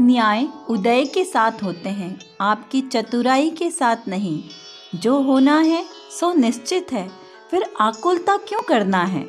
न्याय उदय के साथ होते हैं, आपकी चतुराई के साथ नहीं। जो होना है, सो निश्चित है। फिर आकुलता क्यों करना है?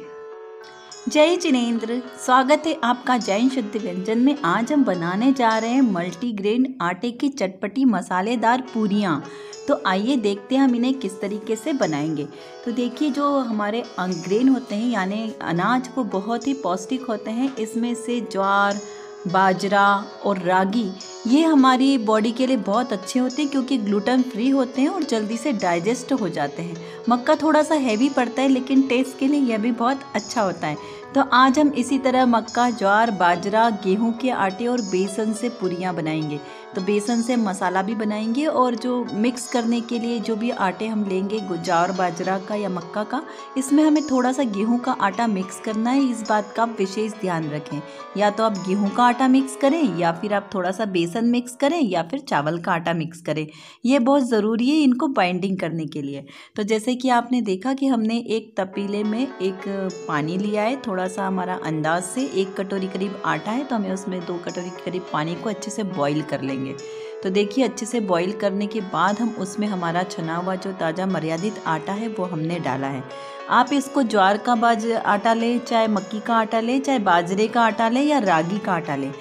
जय जिनेन्द्र, स्वागत है आपका जैन शुद्ध व्यंजन में। आज हम बनाने जा रहे हैं मल्टीग्रेन आटे की चटपटी मसालेदार पूरियाँ। तो आइए देखते हैं हम इन्हें किस तरीके से बनाएँगे। तो देखिए, जो हमारे ग्रेन होते हैं, यानी अनाज, वो बहुत ही पौष्टिक होते हैं। इसमें से ज्वार बाजरा और रागी, ये हमारी बॉडी के लिए बहुत अच्छे होते हैं क्योंकि ग्लूटन फ्री होते हैं और जल्दी से डाइजेस्ट हो जाते हैं। मक्का थोड़ा सा हैवी पड़ता है, लेकिन टेस्ट के लिए यह भी बहुत अच्छा होता है। तो आज हम इसी तरह मक्का, ज्वार, बाजरा, गेहूँ के आटे और बेसन से पूरियाँ बनाएँगे। तो बेसन से मसाला भी बनाएँगे और जो मिक्स करने के लिए जो भी आटे हम लेंगे ज्वार, बाजरा का या मक्का का, इसमें हमें थोड़ा सा गेहूँ का आटा मिक्स करना है। इस बात का आप विशेष ध्यान रखें। या तो आप गेहूँ का आटा मिक्स करें या फिर आप थोड़ा सा बेसन मिक्स करें या फिर चावल का आटा मिक्स करें। ये बहुत ज़रूरी है इनको बाइंडिंग करने के लिए। तो जैसे कि आपने देखा कि हमने एक तपीले में एक पानी लिया है, थोड़ा सा हमारा अंदाज से एक कटोरी करीब आटा है तो हमें उसमें दो कटोरी करीब पानी को अच्छे से बॉईल कर लेंगे। तो देखिए, अच्छे से बॉईल करने के बाद हम उसमें हमारा छना हुआ जो ताज़ा मर्यादित आटा है, वो हमने डाला है। आप इसको ज्वार का बाज आटा लें, चाहे मक्की का आटा लें, चाहे बाजरे का आटा लें या रागी का आटा लें।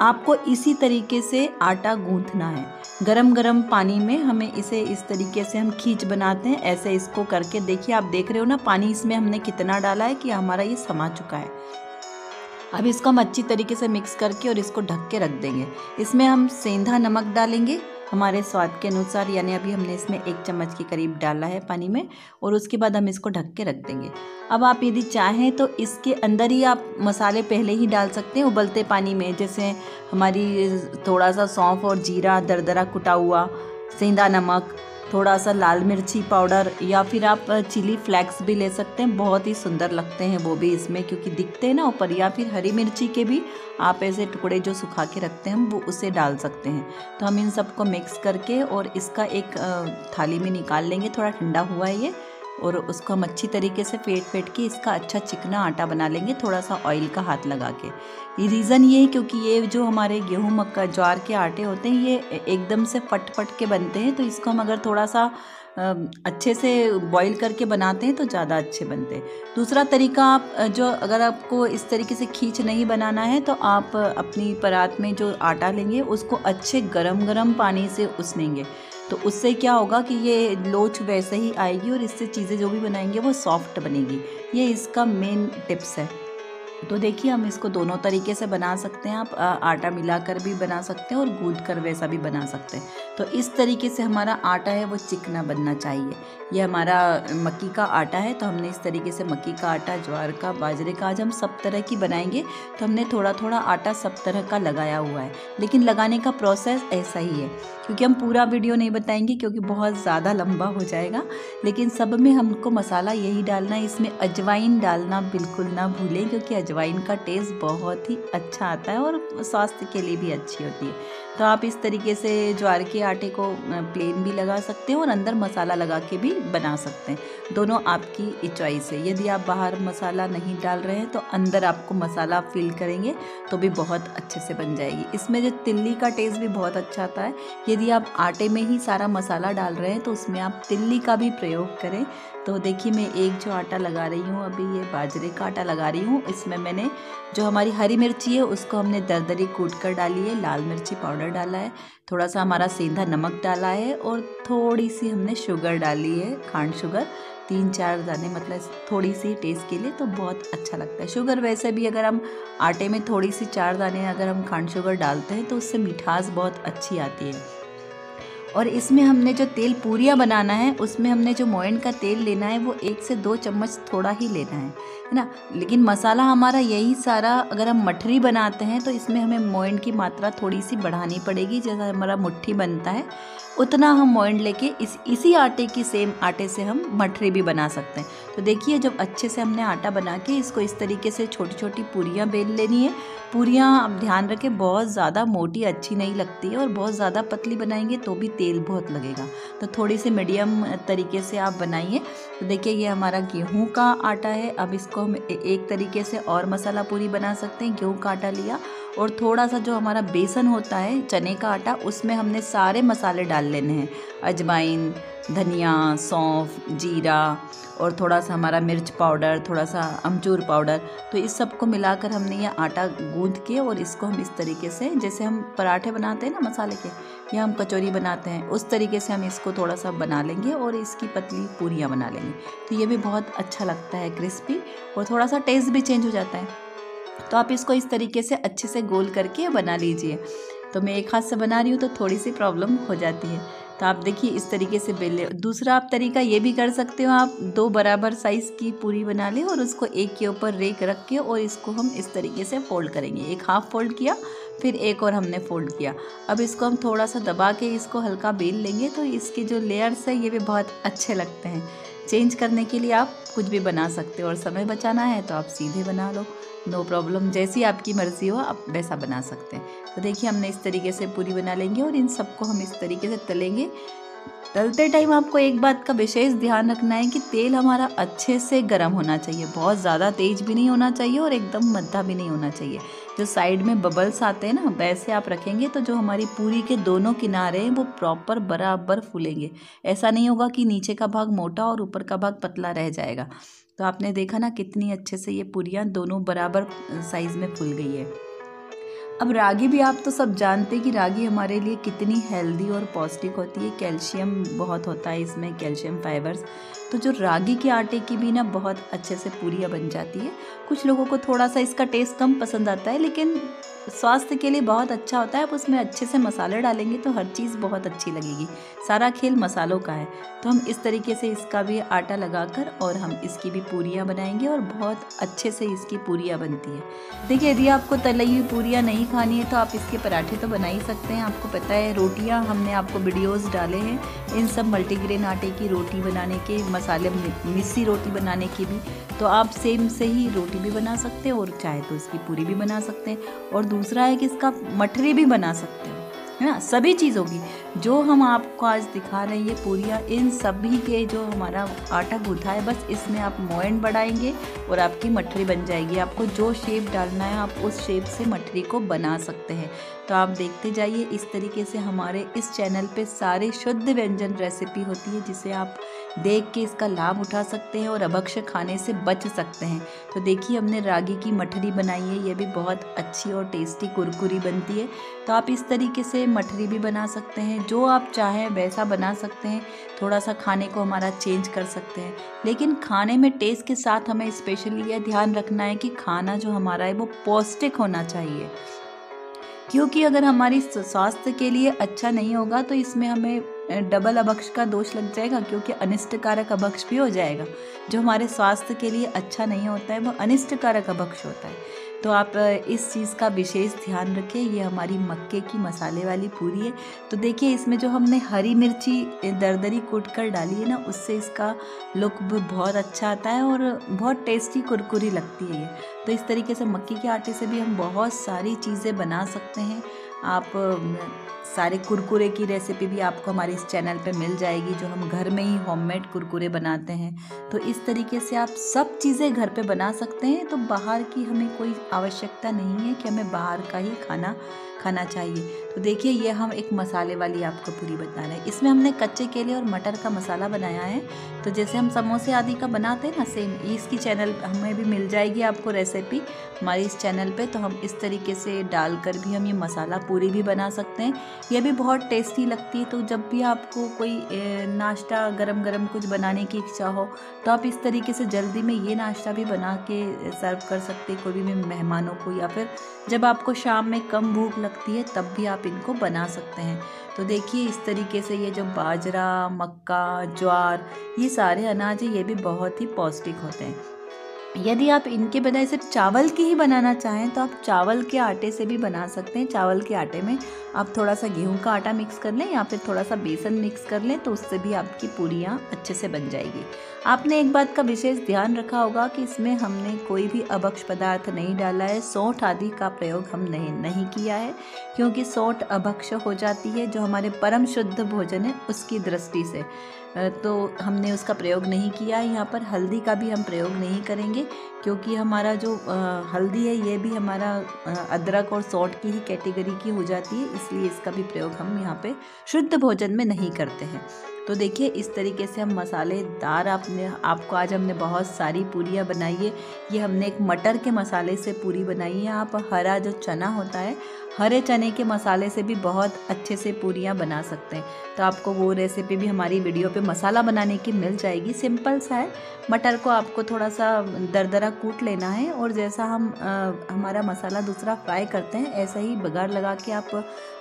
आपको इसी तरीके से आटा गूंथना है। गरम गरम पानी में हमें इसे इस तरीके से हम खींच बनाते हैं। ऐसे इसको करके देखिए, आप देख रहे हो ना, पानी इसमें हमने कितना डाला है कि हमारा ये समा चुका है। अब इसको हम अच्छी तरीके से मिक्स करके और इसको ढक के रख देंगे। इसमें हम सेंधा नमक डालेंगे। हमारे स्वाद के अनुसार, यानी अभी हमने इसमें एक चम्मच के करीब डाला है पानी में और उसके बाद हम इसको ढक के रख देंगे। अब आप यदि चाहें तो इसके अंदर ही आप मसाले पहले ही डाल सकते हैं उबलते पानी में, जैसे हमारी थोड़ा सा सौंफ और जीरा, दरदरा कुटा हुआ, सेंधा नमक थोड़ा सा लाल मिर्ची पाउडर या फिर आप चिली फ्लैक्स भी ले सकते हैं। बहुत ही सुंदर लगते हैं वो भी इसमें, क्योंकि दिखते हैं ना ऊपर। या फिर हरी मिर्ची के भी आप ऐसे टुकड़े जो सुखा के रखते हैं वो उसे डाल सकते हैं। तो हम इन सबको मिक्स करके और इसका एक थाली में निकाल लेंगे। थोड़ा ठंडा हुआ है ये। और उसको हम अच्छी तरीके से फेट फेट के इसका अच्छा चिकना आटा बना लेंगे थोड़ा सा ऑयल का हाथ लगा के। ये रीज़न ये है क्योंकि ये जो हमारे गेहूँ, मक्का, ज्वार के आटे होते हैं, ये एकदम से फट फट के बनते हैं तो इसको हम अगर थोड़ा सा अच्छे से बॉईल करके बनाते हैं तो ज़्यादा अच्छे बनते हैं। दूसरा तरीका आप, जो अगर आपको इस तरीके से खींच नहीं बनाना है तो आप अपनी परात में जो आटा लेंगे, उसको अच्छे गरम गरम पानी से उसनेंगे तो उससे क्या होगा कि ये लोच वैसे ही आएगी और इससे चीज़ें जो भी बनाएँगे वो सॉफ्ट बनेगी। ये इसका मेन टिप्स है। तो देखिए, हम इसको दोनों तरीके से बना सकते हैं। आप आटा मिलाकर भी बना सकते हैं और गूंद कर वैसा भी बना सकते हैं। तो इस तरीके से हमारा आटा है, वो चिकना बनना चाहिए। ये हमारा मक्की का आटा है तो हमने इस तरीके से मक्की का आटा, ज्वार का, बाजरे का, आज हम सब तरह की बनाएँगे। तो हमने थोड़ा थोड़ा आटा सब तरह का लगाया हुआ है। लेकिन लगाने का प्रोसेस ऐसा ही है, क्योंकि हम पूरा वीडियो नहीं बताएँगे, क्योंकि बहुत ज़्यादा लंबा हो जाएगा। लेकिन सब में हमको मसाला यही डालना है, इसमें अजवाइन डालना बिल्कुल ना भूलें, क्योंकि अजवाइन का टेस्ट बहुत ही अच्छा आता है और स्वास्थ्य के लिए भी अच्छी होती है। तो आप इस तरीके से ज्वार के आटे को प्लेन भी लगा सकते हैं और अंदर मसाला लगा के भी बना सकते हैं। दोनों आपकी चॉइस है। यदि आप बाहर मसाला नहीं डाल रहे हैं तो अंदर आपको मसाला फिल करेंगे तो भी बहुत अच्छे से बन जाएगी। इसमें जो तिल्ली का टेस्ट भी बहुत अच्छा आता है। यदि आप आटे में ही सारा मसाला डाल रहे हैं तो उसमें आप तिल्ली का भी प्रयोग करें। तो देखिए, मैं एक जो आटा लगा रही हूँ, अभी ये बाजरे का आटा लगा रही हूँ। इसमें मैंने जो हमारी हरी मिर्ची है, उसको हमने दरदरी कूट कर डाली है। लाल मिर्ची पाउडर डाला है थोड़ा सा हमारा सेंधा नमक डाला है और थोड़ी सी हमने शुगर डाली है, खांड शुगर तीन चार दाने मतलब थोड़ी सी टेस्ट के लिए तो बहुत अच्छा लगता है। शुगर वैसे भी अगर हम आटे में थोड़ी सी चार दाने अगर हम खांड शुगर डालते हैं तो उससे मिठास बहुत अच्छी आती है। और इसमें हमने जो तेल पूरियाँ बनाना है, उसमें हमने जो मोइन का तेल लेना है, वो एक से दो चम्मच थोड़ा ही लेना है है ना? लेकिन मसाला हमारा यही सारा, अगर हम मठरी बनाते हैं तो इसमें हमें मोइन की मात्रा थोड़ी सी बढ़ानी पड़ेगी, जैसा हमारा मुट्ठी बनता है। उतना हम मोइंड लेके इस, इसी आटे की सेम आटे से हम मठरी भी बना सकते हैं। तो देखिए, जब अच्छे से हमने आटा बना के इसको इस तरीके से छोटी छोटी पूरियाँ बेल लेनी है। पूरियाँ आप ध्यान रखें, बहुत ज़्यादा मोटी अच्छी नहीं लगती है और बहुत ज़्यादा पतली बनाएँगे तो भी तेल बहुत लगेगा। तो थोड़ी सी मीडियम तरीके से आप बनाइए। तो देखिए, ये हमारा गेहूँ का आटा है। अब इसको हम एक तरीके से और मसाला पूरी बना सकते हैं। गेहूँ का आटा लिया और थोड़ा सा जो हमारा बेसन होता है, चने का आटा, उसमें हमने सारे मसाले डाल लेने हैं। अजवाइन, धनिया, सौंफ, जीरा और थोड़ा सा हमारा मिर्च पाउडर, थोड़ा सा अमचूर पाउडर। तो इस सबको मिलाकर हमने ये आटा गूंद के और इसको हम इस तरीके से, जैसे हम पराठे बनाते हैं ना मसाले के, या हम कचौरी बनाते हैं, उस तरीके से हम इसको थोड़ा सा बना लेंगे और इसकी पतली पूरियाँ बना लेंगे। तो ये भी बहुत अच्छा लगता है, क्रिस्पी और थोड़ा सा टेस्ट भी चेंज हो जाता है। तो आप इसको इस तरीके से अच्छे से गोल करके बना लीजिए। तो मैं एक हाथ से बना रही हूँ तो थोड़ी सी प्रॉब्लम हो जाती है। तो आप देखिए, इस तरीके से बेल ले दूसरा आप तरीका ये भी कर सकते हो, आप दो बराबर साइज़ की पूरी बना लें और उसको एक के ऊपर रेक रख के और इसको हम इस तरीके से फोल्ड करेंगे। एक हाफ़ फोल्ड किया, फिर एक और हमने फोल्ड किया। अब इसको हम थोड़ा सा दबा के इसको हल्का बेल लेंगे तो इसके जो लेयर्स है, ये भी बहुत अच्छे लगते हैं। चेंज करने के लिए आप कुछ भी बना सकते हो और समय बचाना है तो आप सीधे बना लो। नो प्रॉब्लम जैसी आपकी मर्ज़ी हो, आप वैसा बना सकते हैं। तो देखिए, हमने इस तरीके से पूरी बना लेंगे और इन सबको हम इस तरीके से तलेंगे। तलते टाइम आपको एक बात का विशेष ध्यान रखना है कि तेल हमारा अच्छे से गर्म होना चाहिए। बहुत ज़्यादा तेज भी नहीं होना चाहिए और एकदम मद्दा भी नहीं होना चाहिए। जो साइड में बबल्स आते हैं ना, वैसे आप रखेंगे तो जो हमारी पूरी के दोनों किनारे हैं, वो प्रॉपर बराबर फूलेंगे। ऐसा नहीं होगा कि नीचे का भाग मोटा और ऊपर का भाग पतला रह जाएगा। तो आपने देखा ना कितनी अच्छे से ये पूरियाँ दोनों बराबर साइज़ में फूल गई है। अब रागी भी आप तो सब जानते हैं कि रागी हमारे लिए कितनी हेल्दी और पौष्टिक होती है। कैल्शियम बहुत होता है इसमें, कैल्शियम फाइबर्स तो जो रागी के आटे की भी ना बहुत अच्छे से पूरियाँ बन जाती है। कुछ लोगों को थोड़ा सा इसका टेस्ट कम पसंद आता है, लेकिन स्वास्थ्य के लिए बहुत अच्छा होता है। आप उसमें अच्छे से मसाले डालेंगे तो हर चीज़ बहुत अच्छी लगेगी। सारा खेल मसालों का है। तो हम इस तरीके से इसका भी आटा लगाकर और हम इसकी भी पूरियाँ बनाएँगे और बहुत अच्छे से इसकी पूरियाँ बनती है। देखिए, यदि आपको तली हुई पूरियाँ नहीं खानी है तो आप इसके पराठे तो बना ही सकते हैं। आपको पता है रोटियाँ, हमने आपको वीडियोस डाले हैं। इन सब मल्टीग्रेन आटे की रोटी बनाने के, मसाले मिस्सी रोटी बनाने की भी। तो आप सेम से ही रोटी भी बना सकते हैं और चाहे तो इसकी पूरी भी बना सकते हैं। और दूसरा है कि इसका मठरी भी बना सकते हो। है ना? सभी चीज़ होगी जो हम आपको आज दिखा रहे हैं, ये पूरियाँ, इन सभी के जो हमारा आटा गूथा है, बस इसमें आप मोइन बढ़ाएँगे और आपकी मठरी बन जाएगी। आपको जो शेप डालना है, आप उस शेप से मठरी को बना सकते हैं। तो आप देखते जाइए, इस तरीके से हमारे इस चैनल पे सारे शुद्ध व्यंजन रेसिपी होती है, जिसे आप देख के इसका लाभ उठा सकते हैं और अभक्ष खाने से बच सकते हैं। तो देखिए, हमने रागी की मठरी बनाई है। ये भी बहुत अच्छी और टेस्टी कुरकुरी बनती है। तो आप इस तरीके से मठरी भी बना सकते हैं। जो आप चाहें, वैसा बना सकते हैं। थोड़ा सा खाने को हमारा चेंज कर सकते हैं। लेकिन खाने में टेस्ट के साथ हमें स्पेशली यह ध्यान रखना है कि खाना जो हमारा है, वो पौष्टिक होना चाहिए। क्योंकि अगर हमारी स्वास्थ्य के लिए अच्छा नहीं होगा तो इसमें हमें डबल अभक्ष का दोष लग जाएगा, क्योंकि अनिष्टकारक अभक्ष भी हो जाएगा। जो हमारे स्वास्थ्य के लिए अच्छा नहीं होता है, वो अनिष्टकारक अभक्ष होता है। तो आप इस चीज़ का विशेष ध्यान रखें। ये हमारी मक्के की मसाले वाली पूरी है। तो देखिए, इसमें जो हमने हरी मिर्ची दरदरी कूट कर डाली है ना, उससे इसका लुक बहुत अच्छा आता है और बहुत टेस्टी कुरकुरी लगती है ये। तो इस तरीके से मक्के के आटे से भी हम बहुत सारी चीज़ें बना सकते हैं। आप सारे कुरकुरे की रेसिपी भी आपको हमारे इस चैनल पे मिल जाएगी, जो हम घर में ही होममेड कुरकुरे बनाते हैं। तो इस तरीके से आप सब चीज़ें घर पे बना सकते हैं तो बाहर की हमें कोई आवश्यकता नहीं है कि हमें बाहर का ही खाना खाना चाहिए। तो देखिए, ये हम एक मसाले वाली आपको पूरी बता रहे हैं। इसमें हमने कच्चे केले और मटर का मसाला बनाया है। तो जैसे हम समोसे आदि का बनाते हैं ना सेम इसकी चैनल हमें भी मिल जाएगी आपको रेसिपी हमारे इस चैनल पे। तो हम इस तरीके से डालकर भी हम ये मसाला पूरी भी बना सकते हैं। ये भी बहुत टेस्टी लगती है। तो जब भी आपको कोई नाश्ता गरम गरम कुछ बनाने की इच्छा हो तो आप इस तरीके से जल्दी में ये नाश्ता भी बना के सर्व कर सकते कोई भी मेहमानों को या फिर जब आपको शाम में कम भूख लगती है, तब भी आप इनको बना सकते हैं। तो देखिए, इस तरीके से ये जो बाजरा, मक्का, ज्वार, ये सारे अनाज हैं, ये भी बहुत ही पौष्टिक होते हैं। यदि आप इनके बजाय सिर्फ़ चावल की ही बनाना चाहें तो आप चावल के आटे से भी बना सकते हैं। चावल के आटे में आप थोड़ा सा गेहूँ का आटा मिक्स कर लें या फिर थोड़ा सा बेसन मिक्स कर लें तो उससे भी आपकी पूरियाँ अच्छे से बन जाएगी। आपने एक बात का विशेष ध्यान रखा होगा कि इसमें हमने कोई भी अभक्ष पदार्थ नहीं डाला है। सौठ आदि का प्रयोग हम नहीं नहीं किया है, क्योंकि सौठ अभक्ष हो जाती है। जो हमारे परम शुद्ध भोजन है, उसकी दृष्टि से। तो हमने उसका प्रयोग नहीं किया। यहाँ पर हल्दी का भी हम प्रयोग नहीं करेंगे, क्योंकि हमारा जो हल्दी है, ये भी हमारा अदरक और सॉल्ट की ही कैटेगरी की हो जाती है, इसलिए इसका भी प्रयोग हम यहाँ पे शुद्ध भोजन में नहीं करते हैं। तो देखिए इस तरीके से हम मसालेदार आपने आपको आज हमने बहुत सारी पूरियाँ बनाई है। ये हमने एक मटर के मसाले से पूरी बनाई है। आप हरा जो चना होता है हरे चने के मसाले से भी बहुत अच्छे से पूरियाँ बना सकते हैं। तो आपको वो रेसिपी भी हमारी वीडियो पे मसाला बनाने की मिल जाएगी। सिंपल सा है। मटर को आपको थोड़ा सा दरदरा कूट लेना है और जैसा हम आ, हमारा मसाला दूसरा फ्राई करते हैं ऐसा ही बघार लगा के आप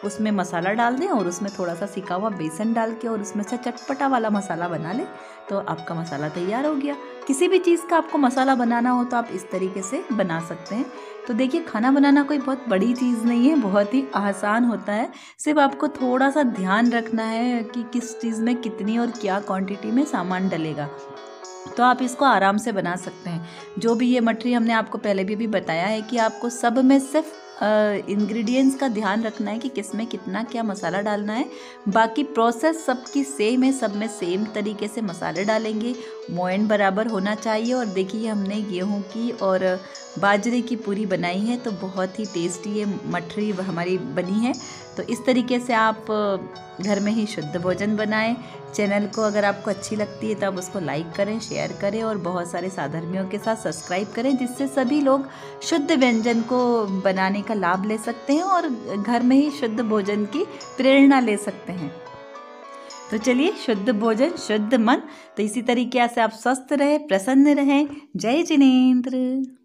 उसमें मसाला डाल दें और उसमें थोड़ा सा सिका हुआ बेसन डाल के और उसमें से चटपटा वाला मसाला बना लें। तो आपका मसाला तैयार हो गया। किसी भी चीज़ का आपको मसाला बनाना हो तो आप इस तरीके से बना सकते हैं। तो देखिए खाना बनाना कोई बहुत बड़ी चीज़ नहीं है बहुत ही आसान होता है। सिर्फ़ आपको थोड़ा सा ध्यान रखना है कि किस चीज़ में कितनी और क्या क्वांटिटी में सामान डलेगा। तो आप इसको आराम से बना सकते हैं। जो भी ये मटरी हमने आपको पहले भी, भी बताया है कि आपको सब में सिर्फ़ इंग्रेडिएंट्स का ध्यान रखना है कि किसमें कितना क्या मसाला डालना है। बाकी प्रोसेस सबकी सेम है, सब में सेम तरीके से मसाले डालेंगे। मोइन बराबर होना चाहिए और देखिए हमने गेहूँ की और बाजरे की पूरी बनाई है तो बहुत ही टेस्टी ये मठरी हमारी बनी है। तो इस तरीके से आप घर में ही शुद्ध भोजन बनाएँ। चैनल को अगर आपको अच्छी लगती है तो आप उसको लाइक करें, शेयर करें और बहुत सारे साधर्मियों के साथ सब्सक्राइब करें, जिससे सभी लोग शुद्ध व्यंजन को बनाने का लाभ ले सकते हैं और घर में ही शुद्ध भोजन की प्रेरणा ले सकते हैं। तो चलिए, शुद्ध भोजन, शुद्ध मन। तो इसी तरीके से आप स्वस्थ रहें, प्रसन्न रहें। जय जिनेन्द्र।